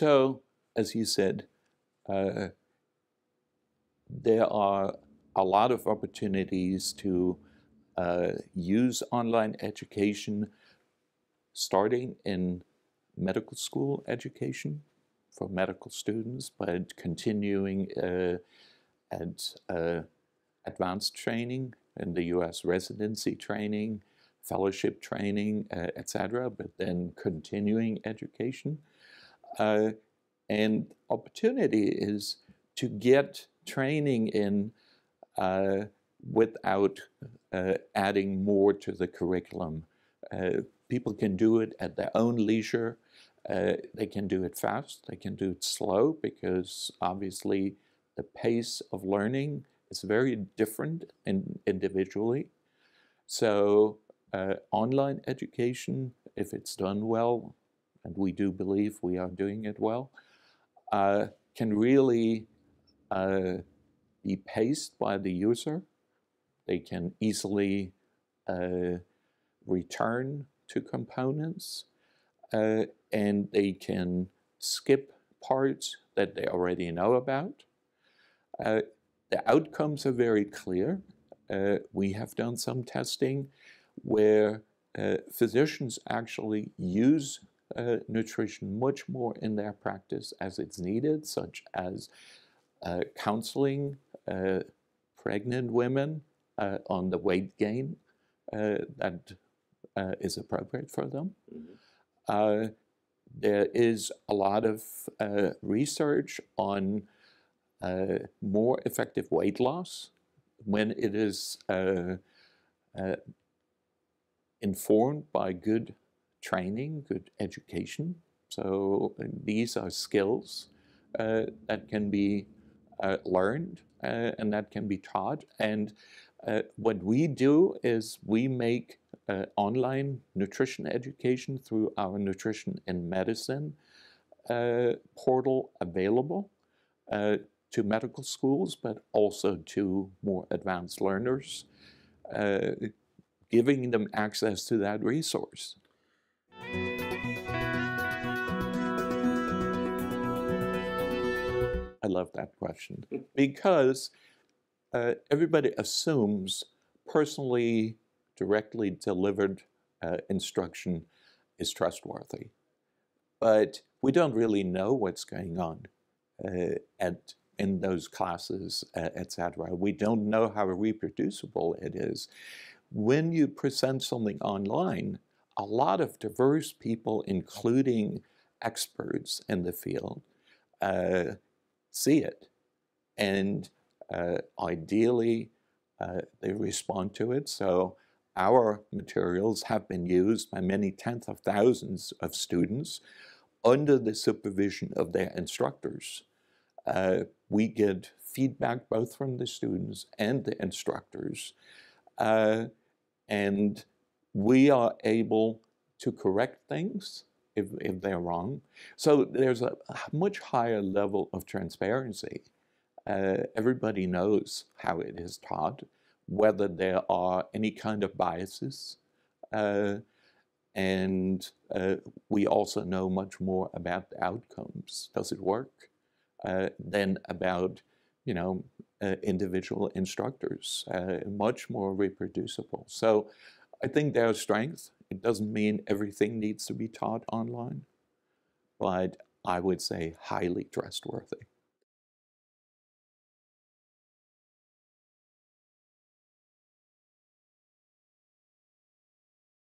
So, as you said, uh, there are a lot of opportunities to uh, use online education starting in medical school education for medical students, but continuing uh, at uh, advanced training in the U.S. residency training, fellowship training, uh, etc., but then continuing education. Uh, and opportunity is to get training in uh, without uh, adding more to the curriculum. Uh, people can do it at their own leisure. Uh, they can do it fast, they can do it slow because obviously the pace of learning is very different in, individually. So, uh, online education, if it's done well, and we do believe we are doing it well, uh, can really uh, be paced by the user. They can easily uh, return to components uh, and they can skip parts that they already know about. Uh, the outcomes are very clear. Uh, we have done some testing where physicians actually use uh, nutrition much more in their practice as it's needed, such as uh, counseling uh, pregnant women uh, on the weight gain that is appropriate for them. Mm-hmm. there is a lot of research on more effective weight loss when it is informed by good training, good education. So these are skills uh, that can be uh, learned uh, and that can be taught. And uh, what we do is we make uh, online nutrition education through our Nutrition in Medicine uh, portal available to medical schools, but also to more advanced learners, giving them access to that resource. I love that question because uh, everybody assumes personally, directly delivered uh, instruction is trustworthy. But we don't really know what's going on uh, at in those classes, uh, etc. We don't know how reproducible it is. When you present something online, a lot of diverse people, including experts in the field, uh, see it. And uh, ideally, uh, they respond to it. So our materials have been used by many tens of thousands of students under the supervision of their instructors. Uh, we get feedback both from the students and the instructors. Uh, and we are able to correct things if, if they're wrong. So there's a much higher level of transparency. Uh, everybody knows how it is taught, whether there are any kind of biases. Uh, and uh, we also know much more about the outcomes. Does it work? Uh, than about, you know, uh, individual instructors. Uh, much more reproducible. So I think there's strength it doesn't mean everything needs to be taught online, but I would say highly trustworthy.